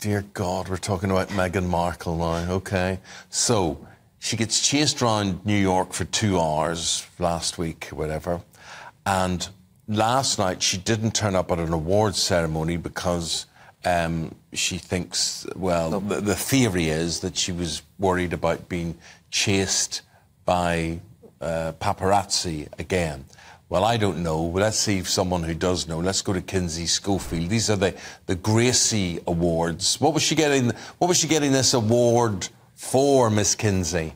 dear God, we're talking about Meghan Markle now, okay? So she gets chased around New York for two hours last week, whatever. And last night she didn't turn up at an awards ceremony because um, she thinks, well, the, the, theory is that she was worried about being chased by uh, paparazzi again. Well, I don't know. Let's see if someone who does know. Let's go to Kinsey Schofield. These are the, the Gracie Awards. What was she getting? What was she getting this award for, Miss Kinsey?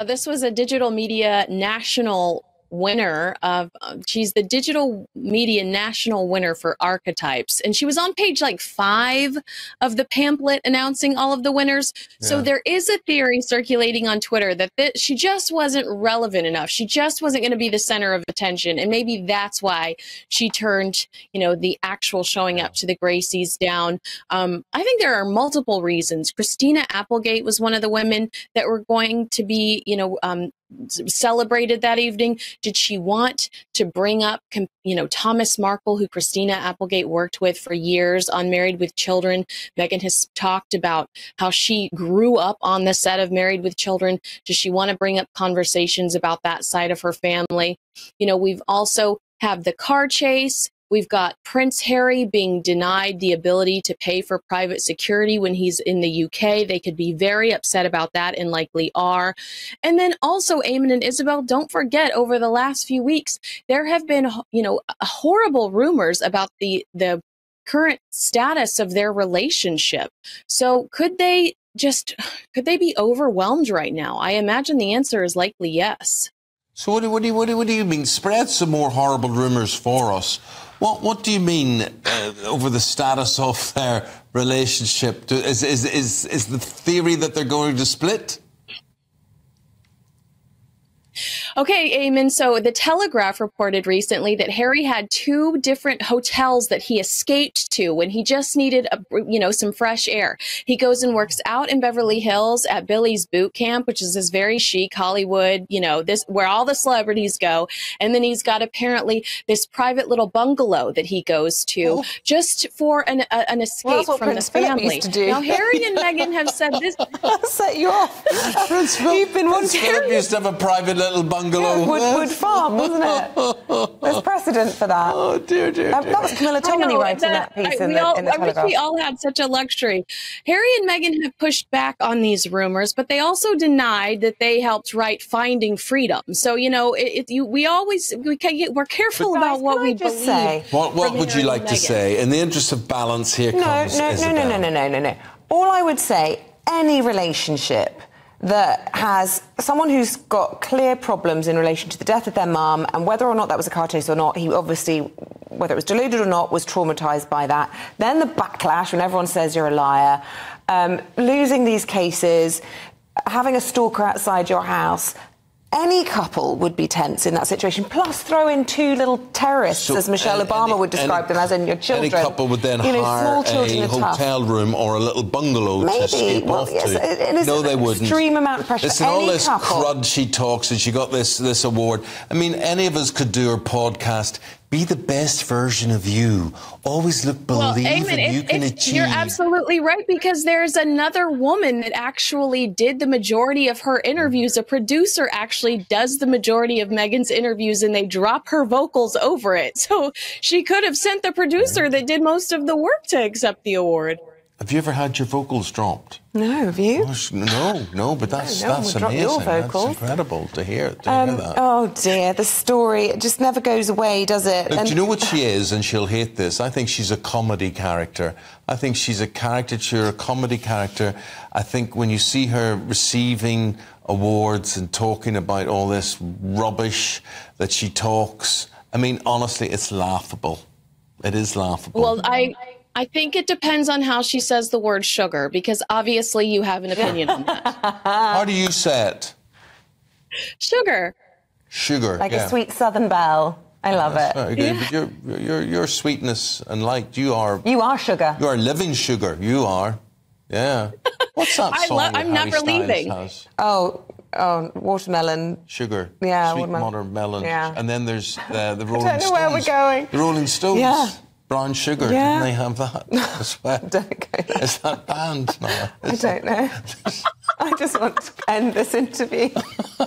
Uh, this was a digital media national winner of uh, she's the digital media national winner for archetypes. And she was on page like five of the pamphlet announcing all of the winners. Yeah. so there is a theory circulating on twitter that th- she just wasn't relevant enough. She just wasn't going to be the center of attention. And maybe that's why she turned you know the actual showing up to the gracies down. Um, i think there are multiple reasons. Christina applegate was one of the women that were going to be you know um, celebrated that evening? Did she want to bring up, you know, Thomas Markle, who Christina Applegate worked with for years on Married with Children? Meghan has talked about how she grew up on the set of Married with Children. Does she want to bring up conversations about that side of her family? You know, we've also have the car chase. We've got Prince Harry being denied the ability to pay for private security when he's in the UK. They could be very upset about that and likely are. And then also, Eamon and Isabel, don't forget over the last few weeks, there have been, you know, horrible rumors about the, the current status of their relationship. So could they just, could they be overwhelmed right now? I imagine the answer is likely yes. So what do, what do, what do, what do you mean? Spread some more horrible rumors for us. What What do you mean uh, over the status of their relationship? Is, is is is the theory that they're going to split? Okay, Eamon. So the Telegraph reported recently that Harry had two different hotels that he escaped to when he just needed, a, you know, some fresh air. He goes and works out in Beverly Hills at Billy's Boot Camp, which is this very chic Hollywood, you know, this where all the celebrities go. And then he's got apparently this private little bungalow that he goes to oh. just for an, a, an escape well, from Prince the family. Now Harry and Meghan have said this. set you off. Prince Philip, You've been Prince Philip used to have a private little bungalow. Yeah, Woodwood Farm, wasn't it? There's precedent for that. Oh, dear, dear, um, dear. that was Camilla Tominey writing that, that piece I, in, the, all, in the I wish we all had such a luxury. Harry and Meghan have pushed back on these rumors, but they also denied that they helped write Finding Freedom. So, you know, it, it, you, we always, we can, we're careful but about guys, what we believe. Say, what, what would you like to say? In the interest of balance here no, comes no, no, no, no, no, no, no, no. All I would say, any relationship that has someone who's got clear problems in relation to the death of their mum and whether or not that was a car chase or not, he obviously, whether it was deluded or not, was traumatized by that. Then the backlash when everyone says you're a liar, um, losing these cases, having a stalker outside your house, any couple would be tense in that situation. Plus, throw in two little terrorists, so, as Michelle and, Obama and, would describe them, as in your children. Any couple would then you know, hire a hotel tough. room or a little bungalow Maybe. to escape well, off yes, to. It is no, they wouldn't. Extreme amount of pressure. Listen, any all this couple. crud she talks, and she got this this award. I mean, any of us could do her podcast. Be the best version of you. Always look believe well, Eamon, you can achieve. You're absolutely right because there's another woman that actually did the majority of her interviews. A producer actually does the majority of Meghan's interviews and they drop her vocals over it. So she could have sent the producer that did most of the work to accept the award. Have you ever had your vocals dropped? No, have you? Oh, no, no, but that's no, no that's amazing. That's incredible to hear, to um, hear that. Oh dear, the story it just never goes away, does it? Look, and... do you know what she is? And she'll hate this. I think she's a comedy character. I think she's a caricature, a comedy character. I think when you see her receiving awards and talking about all this rubbish that she talks, I mean, honestly, it's laughable. It is laughable. Well, I I think it depends on how she says the word sugar, because obviously you have an opinion on that. How do you say it? Sugar. Sugar. Like yeah. a sweet Southern belle. I love That's it. Very your, your, your sweetness and light, you are. You are sugar. You are living sugar. You are. Yeah. What's that song? I am never Styles leaving. Has? Oh, oh, watermelon. Sugar. Yeah, Sweet watermelon. watermelon. Yeah. And then there's the, the Rolling I don't know Stones. where we're going. The Rolling Stones. Yeah. Brown Sugar, Yeah. didn't they have that as well? Don't go there. Is that banned now? I don't know. I just want to end this interview.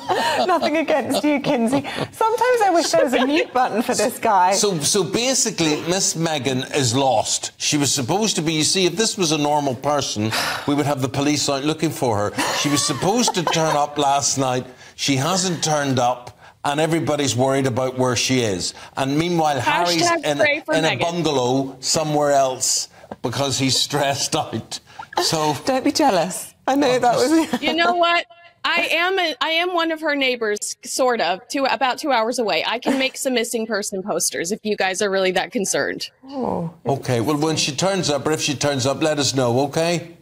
Nothing against you, Kinsey. Sometimes I wish there was a mute button for this guy. So, so basically, Miss Meghan is lost. She was supposed to be. You see, if this was a normal person, we would have the police out looking for her. She was supposed to turn up last night. She hasn't turned up, and everybody's worried about where she is. And meanwhile, Harry's in, pray in a bungalow somewhere else because he's stressed out. So. Don't be jealous. I know that was. You know what? I am a, I am one of her neighbors, sort of, two about two hours away. I can make some missing person posters if you guys are really that concerned. Oh. Okay, well, when she turns up, or if she turns up, let us know, okay?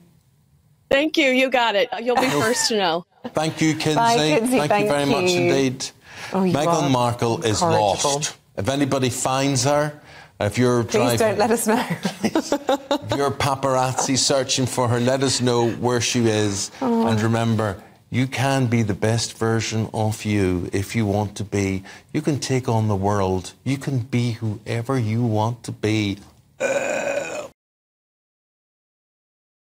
Thank you. You got it. You'll be first to know. Thank you, Kinsey. Bye, Kinsey, Thank, thank you very much indeed. Oh, Meghan Markle is lost. If anybody finds her, if you're Please driving, don't let us know. if you're paparazzi searching for her, let us know where she is. Oh. And remember, you can be the best version of you if you want to be. You can take on the world. You can be whoever you want to be.